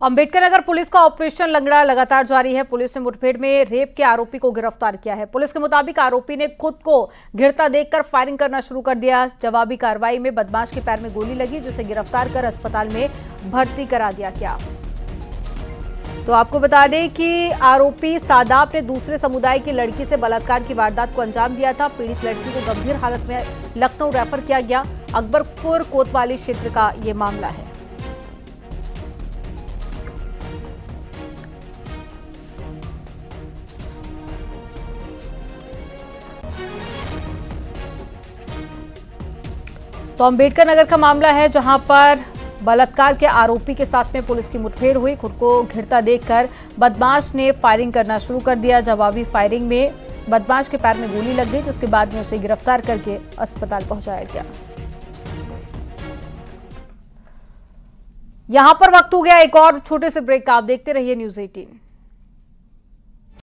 Ambedkar Nagar police का operation लंगड़ा लगातार जारी है। पुलिस ने मुठभेड़ में रेप के आरोपी को गिरफ़्तार किया है। पुलिस के मुताबिक आरोपी ने खुद को घिरता देखकर फायरिंग करना शुरू कर दिया। जवाबी कार्रवाई में बदमाश के पैर में गोली लगी, जिसे गिरफ़्तार कर अस्पताल में भर्ती करा दिया गया। तो आपको बता दें कि आरोपी सादाब ने दूसरे समुदाय की लड़की से बलात्कार की वारदात को अंजाम दिया था। पीड़ित लड़की को गंभीर हालत में लखनऊ रेफर किया गया। अकबरपुर कोतवाली क्षेत्र का ये मामला है। तो अंबेडकर नगर का मामला है, जहाँ पर बलात्कार के आरोपी के साथ में पुलिस की मुठभेड़ हुई। खुद को घिरता देखकर बदमाश ने फायरिंग करना शुरू कर दिया। जवाबी फायरिंग में बदमाश के पैर में गोली लग गई, जिसके बाद में उसे गिरफ़्तार करके अस्पताल पहुँचाया गया। यहाँ पर वक्त हो गया, एक और छोटे से ब्रेक का आप देखते रहिए न्यूज़ एटीन।